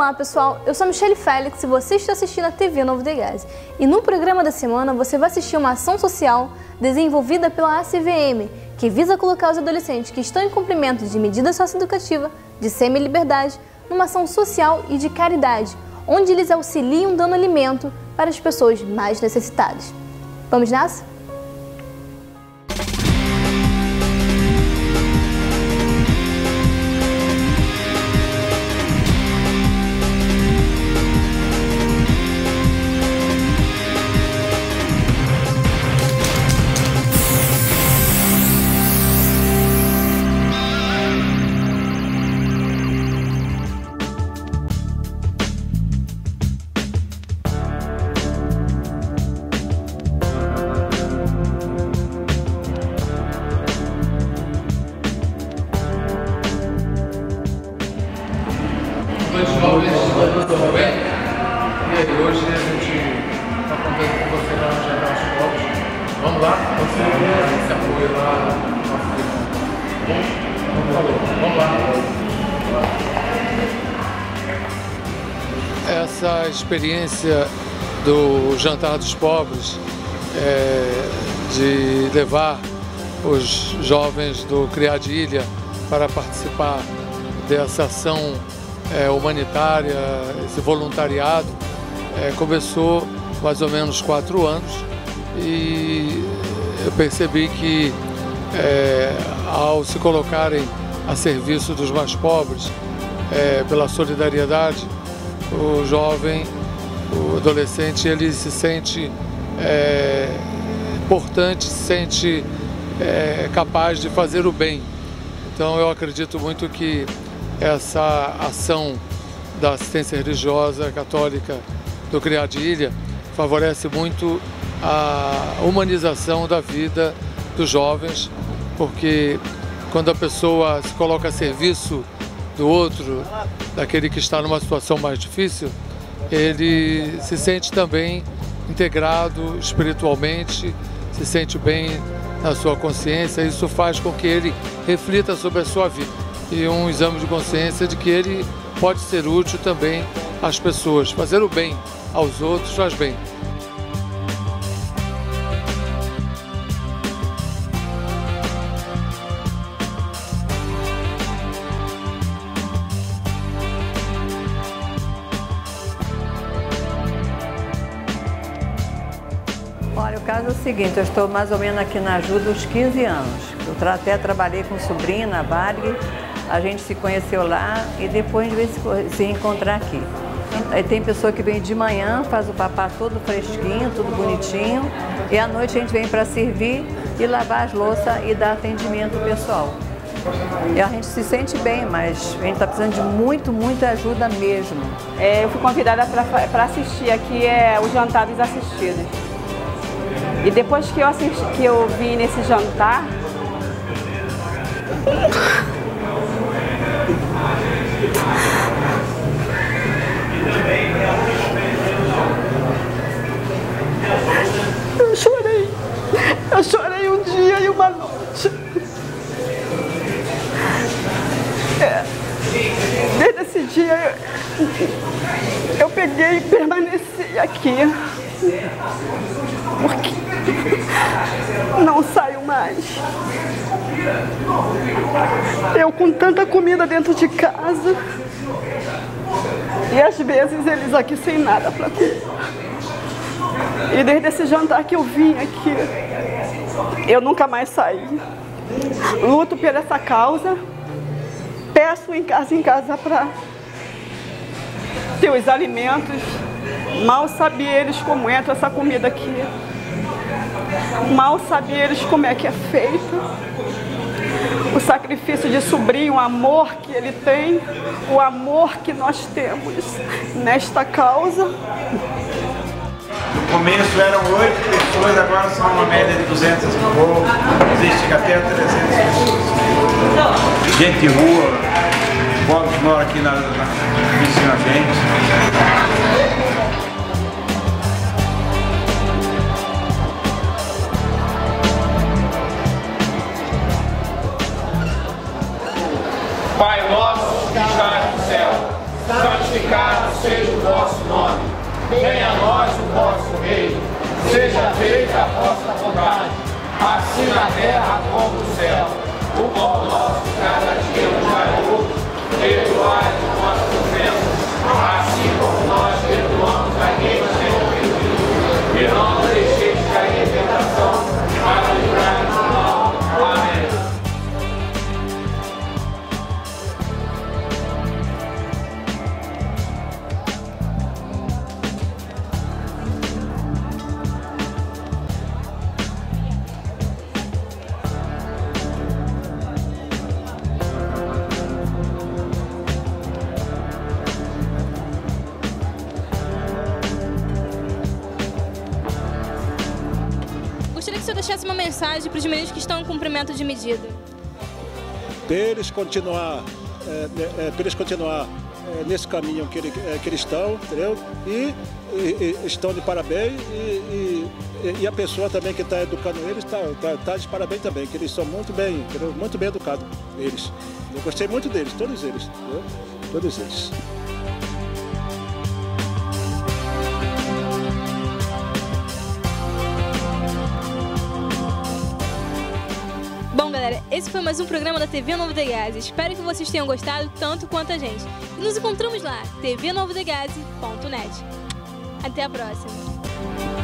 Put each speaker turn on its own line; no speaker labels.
Olá pessoal, eu sou a Michelle Félix e você está assistindo a TV Novo Degás. E no programa da semana você vai assistir uma ação social desenvolvida pela ACVM, que visa colocar os adolescentes que estão em cumprimento de medida socioeducativa de semi-liberdade numa ação social e de caridade, onde eles auxiliam dando alimento para as pessoas mais necessitadas. Vamos nessa?
Você se apoia lá Bom, Vamos lá. Essa experiência do Jantar dos Pobres, é, de levar os jovens do Criar de Ilha para participar dessa ação é, humanitária, esse voluntariado, é, começou mais ou menos quatro anos e eu percebi que é, ao se colocarem a serviço dos mais pobres, é, pela solidariedade, o jovem, o adolescente, ele se sente é, importante, se sente é, capaz de fazer o bem. Então eu acredito muito que essa ação da assistência religiosa católica do Criar de Ilha favorece muito a humanização da vida dos jovens, porque quando a pessoa se coloca a serviço do outro, daquele que está numa situação mais difícil, ele se sente também integrado espiritualmente, se sente bem na sua consciência, isso faz com que ele reflita sobre a sua vida e um exame de consciência de que ele pode ser útil também às pessoas. Fazer o bem aos outros faz bem.
Caso é o seguinte, eu estou mais ou menos aqui na ajuda uns 15 anos. Eu até trabalhei com sobrinha na Varg, a gente se conheceu lá e depois a veio se, se encontrar aqui. Aí tem pessoa que vem de manhã, faz o papá todo fresquinho, tudo bonitinho, e à noite a gente vem para servir e lavar as louças e dar atendimento pessoal. E a gente se sente bem, mas a gente está precisando de muito, muita ajuda mesmo.
É, eu fui convidada para assistir aqui é, o Jantar dos Assistidos. E depois que eu, assisti, que eu vi nesse jantar,
eu chorei. Eu chorei um dia e uma noite. É, desde esse dia eu, eu peguei e permaneci aqui. Porque Eu com tanta comida dentro de casa. E às vezes eles aqui sem nada para comer. E desde esse jantar que eu vim aqui, eu nunca mais saí. Luto por essa causa. Peço em casa em casa para ter os alimentos. Mal sabia eles como entra essa comida aqui. Mal sabia eles como é que é feito o sacrifício de sobrinho, o amor que ele tem, o amor que nós temos nesta causa.
No começo eram oito pessoas, agora são uma média de 200 e pouco, existe até 300 pessoas. Gente de rua, povos moram aqui na, na
santificado seja o vosso nome. Venha a nós o vosso reino. Seja feita a vossa vontade, assim na terra como no céu. O
nosso que o senhor deixasse uma mensagem para os meninos que estão em cumprimento de medida.
para eles continuar, é, né, é, eles continuar é, nesse caminho que, ele- é, que eles estão, entendeu? E, e- e estão de parabéns e, e- a pessoa também que está educando eles está tá, tá de parabéns também, que eles são muito bem, muito bem educados, eles. Eu gostei muito deles, todos eles, entendeu? Todos eles.
Esse foi mais um programa da TV Novo de Gás. Espero que vocês tenham gostado tanto quanto a gente. E nos encontramos lá, tvnovodegase.net. Até a próxima.